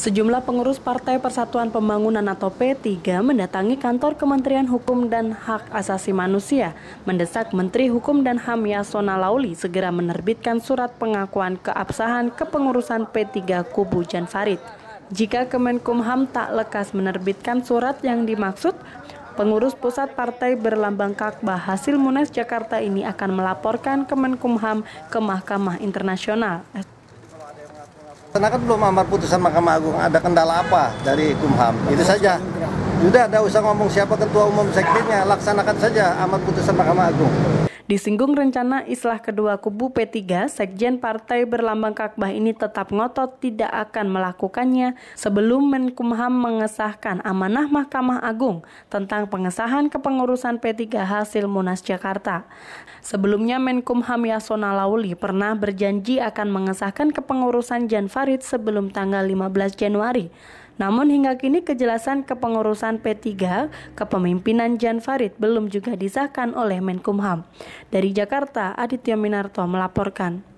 Sejumlah pengurus Partai Persatuan Pembangunan atau P3 mendatangi kantor Kementerian Hukum dan Hak Asasi Manusia, mendesak Menteri Hukum dan HAM Yasona Lauli segera menerbitkan surat pengakuan keabsahan kepengurusan P3 Kubu Jan Farid. Jika Kemenkumham tak lekas menerbitkan surat yang dimaksud, Pengurus pusat partai berlambang Kakbah hasil Munas Jakarta ini akan melaporkan Kemenkumham ke Mahkamah Internasional. Karena kan belum amar putusan Mahkamah Agung, ada kendala apa dari Kumham? Itu saja. Sudah, ada usah ngomong siapa ketua umum sekjennya, laksanakan saja amar putusan Mahkamah Agung. Disinggung rencana islah kedua kubu P3, Sekjen Partai Berlambang Kakbah ini tetap ngotot tidak akan melakukannya sebelum Menkumham mengesahkan amanah Mahkamah Agung tentang pengesahan kepengurusan P3 hasil Munas Jakarta. Sebelumnya Menkumham Yasona Lauli pernah berjanji akan mengesahkan kepengurusan Jan Farid sebelum tanggal 15 Januari. Namun hingga kini kejelasan kepengurusan P3 kepemimpinan Jan Farid belum juga disahkan oleh Menkumham. Dari Jakarta, Aditya Minarto melaporkan.